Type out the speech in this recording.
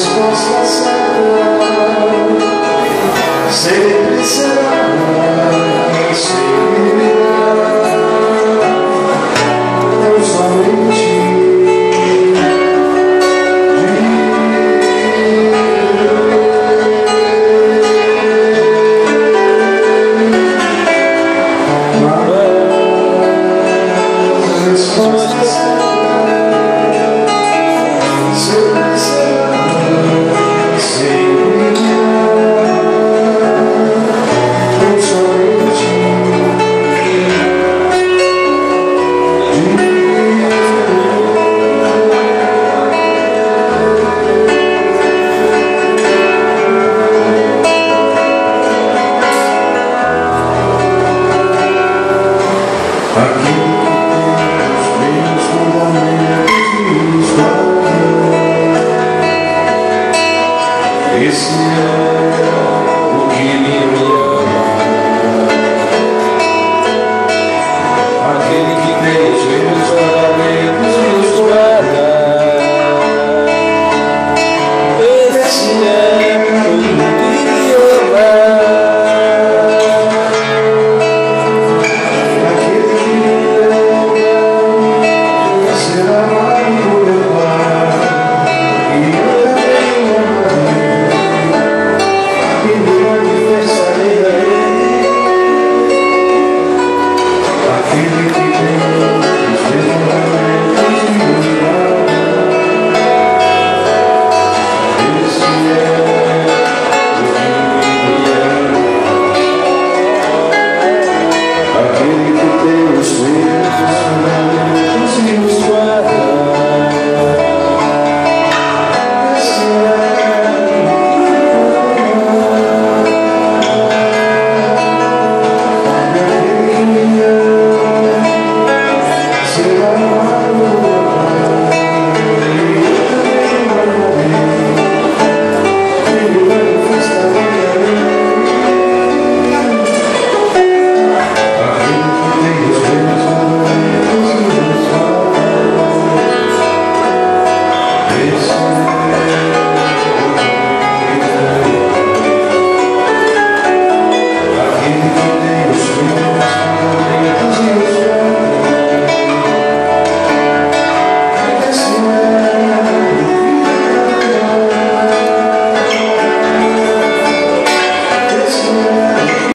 desconstrução sempre será. и с другими Live